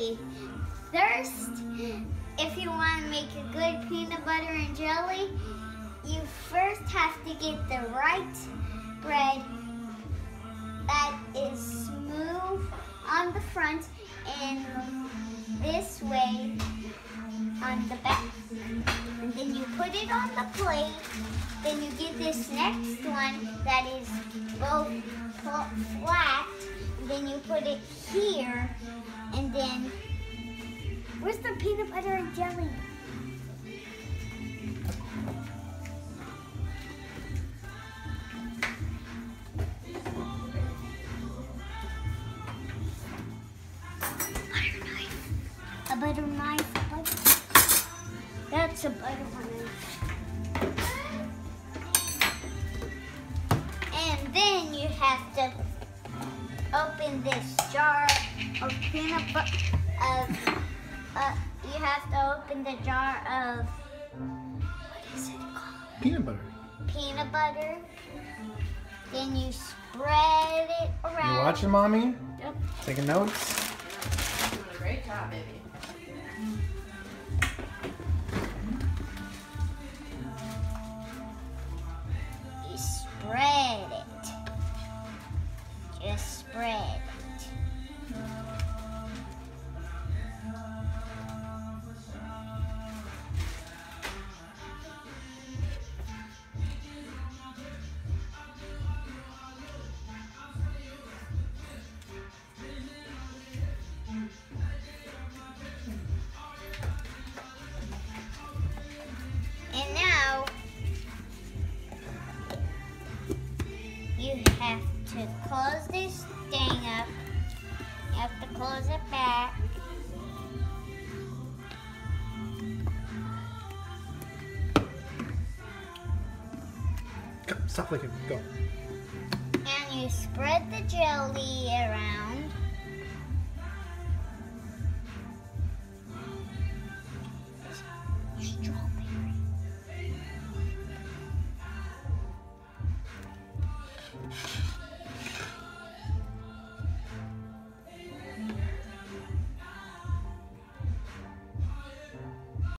First, if you want to make a good peanut butter and jelly, you first have to get the right bread that is smooth on the front and this way on the back. And then you put it on the plate. Then you get this next one that is both flat. Then you put it here. And then, where's the peanut butter and jelly? Butter knife. A butter knife. That's a butter knife. This jar of peanut butter. Of uh, you have to open the jar of what is it called? Peanut butter. Peanut butter. Then you spread it around. You watching, mommy? Yep. Taking notes? Doing a great job, baby. You spread it. Just spread it. And now you have to close this thing up. Have to close it back. Go, stop looking. Go. And you spread the jelly around.